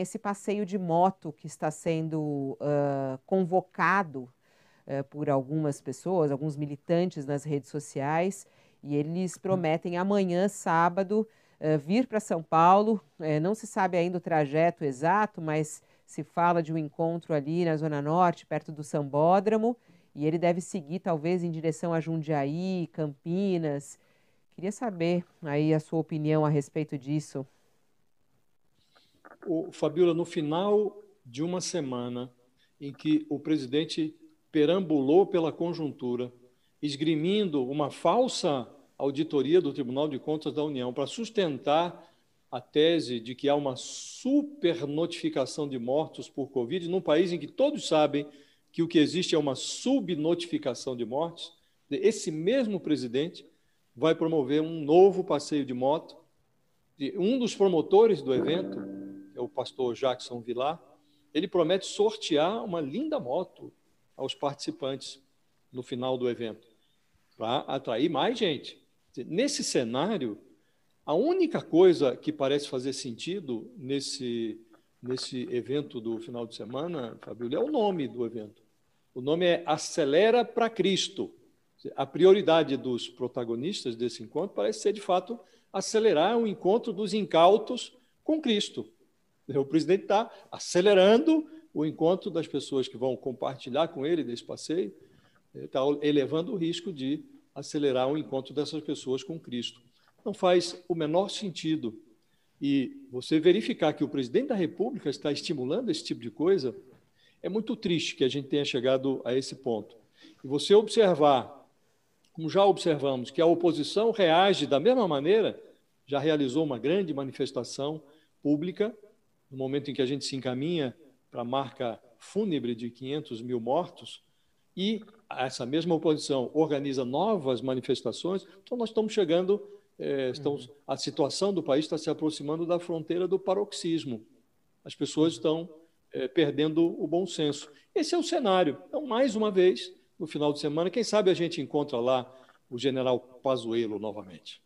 esse passeio de moto que está sendo uh, convocado uh, por algumas pessoas, alguns militantes nas redes sociais, e eles prometem amanhã, sábado, uh, vir para São Paulo. Eh, não se sabe ainda o trajeto exato, mas se fala de um encontro ali na Zona Norte, perto do Sambódromo, e ele deve seguir talvez em direção a Jundiaí, Campinas. Queria saber aí a sua opinião a respeito disso o, Fabiola, no final de uma semana em que o presidente perambulou pela conjuntura, esgrimindo uma falsa auditoria do Tribunal de Contas da União para sustentar a tese de que há uma supernotificação de mortos por Covid, num país em que todos sabem que o que existe é uma subnotificação de mortes, esse mesmo presidente vai promover um novo passeio de moto. Um dos promotores do evento, o pastor Jackson Vilar, ele promete sortear uma linda moto aos participantes no final do evento, para atrair mais gente. Nesse cenário, a única coisa que parece fazer sentido nesse, nesse evento do final de semana, Fabio, é o nome do evento. O nome é Acelera para Cristo. A prioridade dos protagonistas desse encontro parece ser, de fato, acelerar o encontro dos incautos com Cristo. O presidente está acelerando o encontro das pessoas que vão compartilhar com ele desse passeio, está elevando o risco de acelerar o encontro dessas pessoas com Cristo. Não faz o menor sentido. E você verificar que o presidente da República está estimulando esse tipo de coisa, é muito triste que a gente tenha chegado a esse ponto. E você observar, como já observamos, que a oposição reage da mesma maneira, já realizou uma grande manifestação pública no momento em que a gente se encaminha para a marca fúnebre de 500 mil mortos, e essa mesma oposição organiza novas manifestações, então nós estamos chegando, é, estamos, a situação do país está se aproximando da fronteira do paroxismo. As pessoas estão é, perdendo o bom senso. Esse é o cenário. Então, mais uma vez, no final de semana, quem sabe a gente encontra lá o general Pazuello novamente.